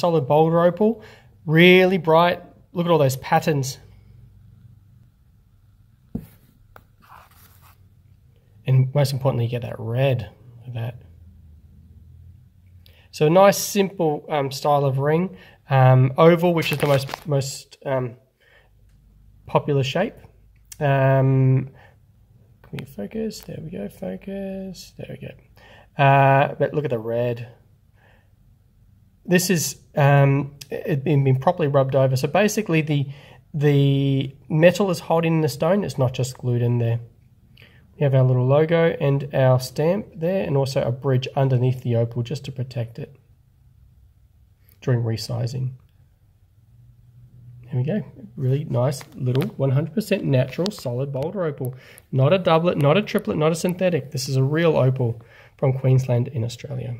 solid boulder opal, really bright. Look at all those patterns. And most importantly, you get that red. Look that. So a nice, simple um, style of ring. Um, oval, which is the most most um, popular shape. Um, can we focus? There we go. Focus. There we go. Uh, but look at the red. This is um, it been, been properly rubbed over. So basically, the the metal is holding the stone. It's not just glued in there. We have our little logo and our stamp there, and also a bridge underneath the opal just to protect it during resizing. There we go. Really nice little 100% natural solid boulder opal. Not a doublet, not a triplet, not a synthetic. This is a real opal from Queensland in Australia.